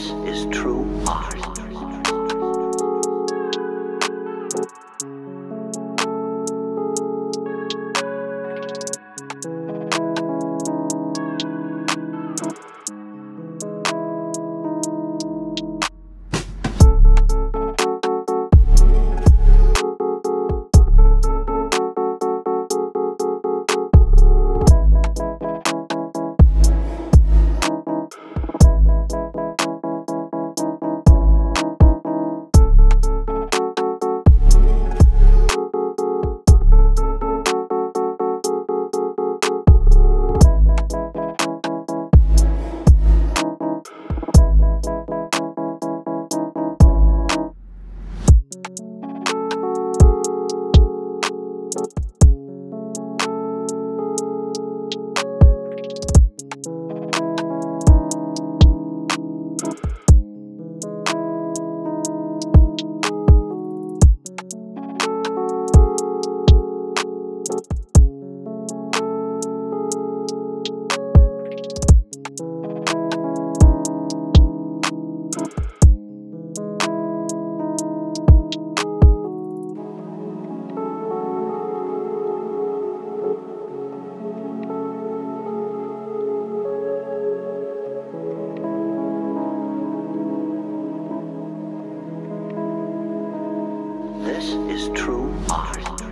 This is true art. True art.